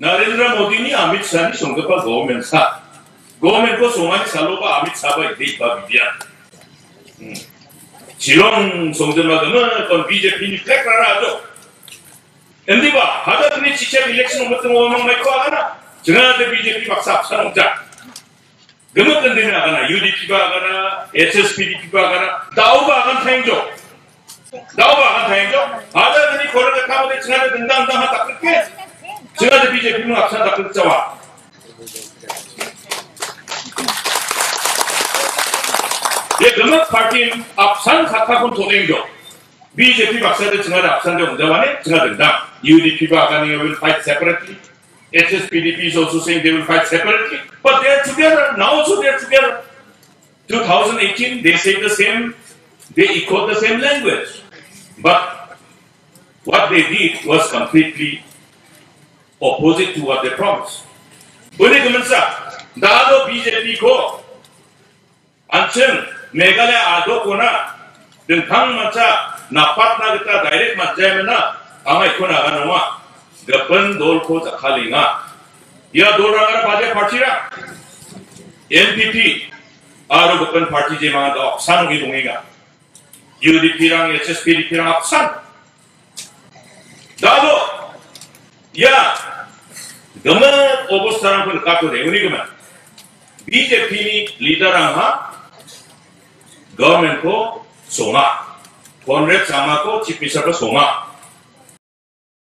नरेंद्र मोदी नि अमित शाह नि संगपा गवर्नमेंट सा गवर्नमेंट को सोमानी सालोबा अमित शाह बा इदे बा बिदिया 지롱 송전마금은 건 BJP 니 플렉라라 하죠. 엔디바 하다드니 지체 일렉션 같은 거 오면 말고 하나 정하대 BJP 박사 합사농자 그만 건드리면 하거나 UDP가 하거나 SSPDP가 하거나 나오가 하건 타행죠. 나오가 하건 타행죠. 하다드니 거래가 타고대 정하대 등당당 하다 그렇게 जेखुनु आफसा दाखल चव्हाण गमत पार्टी आपसान खाखा को थोनें दो बीजेपी बाक्सा दे चंगा आपसान दे उंदा वाने चंगा दंदा UDP बागानी will fight separately HSPDP is also saying they will fight separately, but they are together. Now also they are together. 2018, they say the same, they echoed the same language. But what they did was completely opposite to what they promised. उन्हें कमेंसा दादो BJP को अंचन मेघालय आदो को ना दिनथां मचा नापात ना Gita direct मत जाए में ना, आमा इको ना गनुआ गबन दोल को जखालिंगा यह दोल रंगर बाजे पार्टी रा एनपीपी आरो गबन पार्टी जे माँ दो अक्सान होगी दूंगीगा यूडीपी रंग एचएसपी डीपी रंग अक्सान दादो यह काटो दे उन्हीं गमन बीजेपी लीडर गवर्नमेंट को सोमा कांग्रेस सामा को चीफ मिनिस्टर को सोमा